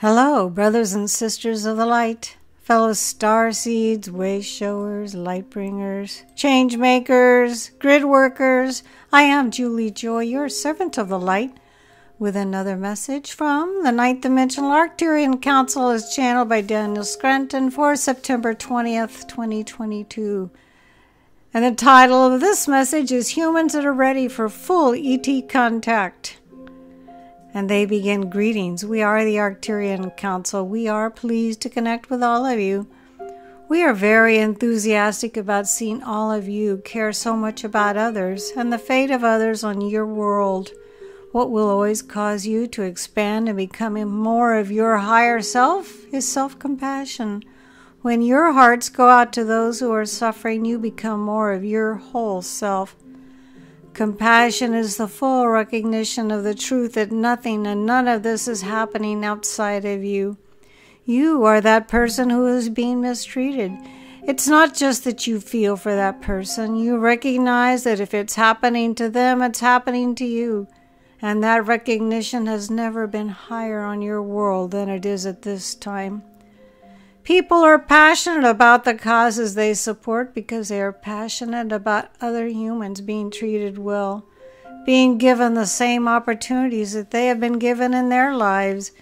Hello, brothers and sisters of the light, fellow star seeds, way showers, light bringers, change makers, grid workers. I am Juli Joy, your servant of the light, with another message from the Ninth Dimensional Arcturian Council as channeled by Daniel Scranton for September 20th, 2022. And the title of this message is Humans That Are Ready for Full ET Contact and they begin greetings. We are the Arcturian Council. We are pleased to connect with all of you. We are very enthusiastic about seeing all of you care so much about others and the fate of others on your world. What will always cause you to expand and becoming more of your higher self is self compassion. When your hearts go out to those who are suffering, you become more of your whole self. Compassion is the full recognition of the truth that nothing and none of this is happening outside of you. You are that person who is being mistreated. It's not just that you feel for that person, you recognize that if it's happening to them, it's happening to you. And that recognition has never been higher on your world than it is at this time. People are passionate about the causes they support because they are passionate about other humans being treated well, being given the same opportunities that they have been given in their lives.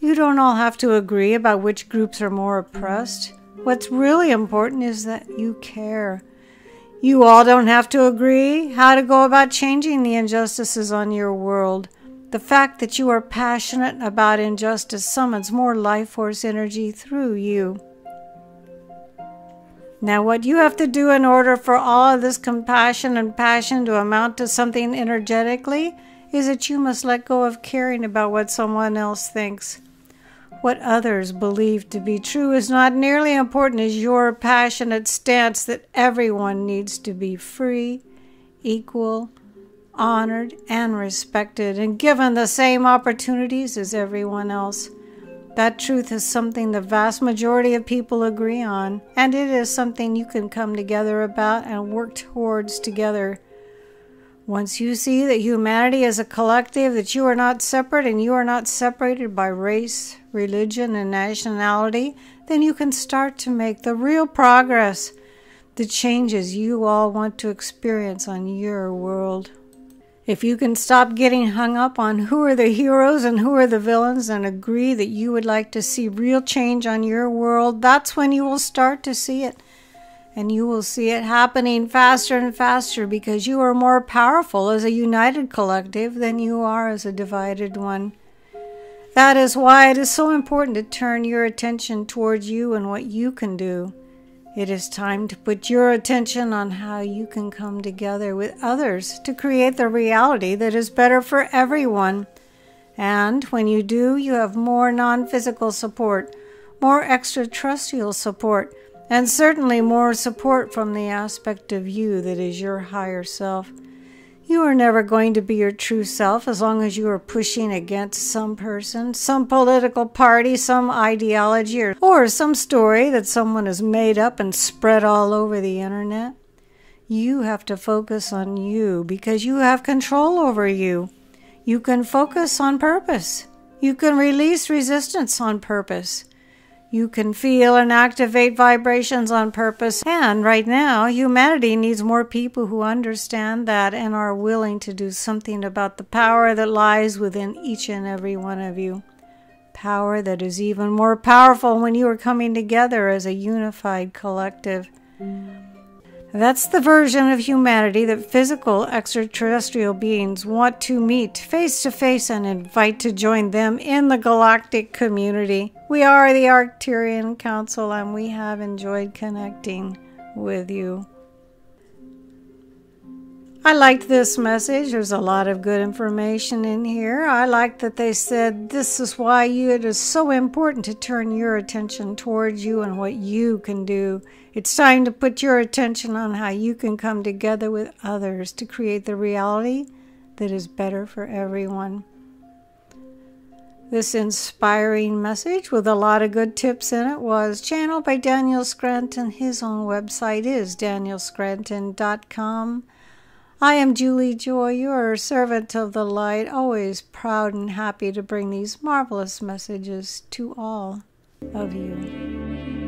You don't all have to agree about which groups are more oppressed. What's really important is that you care. You all don't have to agree how to go about changing the injustices on your world. The fact that you are passionate about injustice summons more life force energy through you. Now, what you have to do in order for all of this compassion and passion to amount to something energetically is that you must let go of caring about what someone else thinks. What others believe to be true is not nearly important as your passionate stance that everyone needs to be free, equal, honored, and respected, and given the same opportunities as everyone else. That truth is something the vast majority of people agree on, and it is something you can come together about and work towards together. Once you see that humanity is a collective, that you are not separate and you are not separated by race, religion, and nationality, then you can start to make the real progress, the changes you all want to experience on your world. If you can stop getting hung up on who are the heroes and who are the villains and agree that you would like to see real change on your world, that's when you will start to see it. And you will see it happening faster and faster because you are more powerful as a united collective than you are as a divided one. That is why it is so important to turn your attention towards you and what you can do. It is time to put your attention on how you can come together with others to create the reality that is better for everyone. And when you do, you have more non physical support, more extraterrestrial support, and certainly more support from the aspect of you that is your higher self. You are never going to be your true self as long as you are pushing against some person, some political party, some ideology, or, or some story that someone has made up and spread all over the internet. You have to focus on you because you have control over you. You can focus on purpose. You can release resistance on purpose. You can feel and activate vibrations on purpose. And right now, humanity needs more people who understand that and are willing to do something about the power that lies within each and every one of you. Power that is even more powerful when you are coming together as a unified collective. That's the version of humanity that physical extraterrestrial beings want to meet face to face and invite to join them in the galactic community. We are the Arcturian Council and we have enjoyed connecting with you. I liked this message. There's a lot of good information in here. I like that they said this is why you, it is so important to turn your attention towards you and what you can do. It's time to put your attention on how you can come together with others to create the reality that is better for everyone. This inspiring message with a lot of good tips in it was channeled by Daniel Scranton. His own website is danielscranton.com. I am Juli Joy, your servant of the light, always proud and happy to bring these marvelous messages to all of you.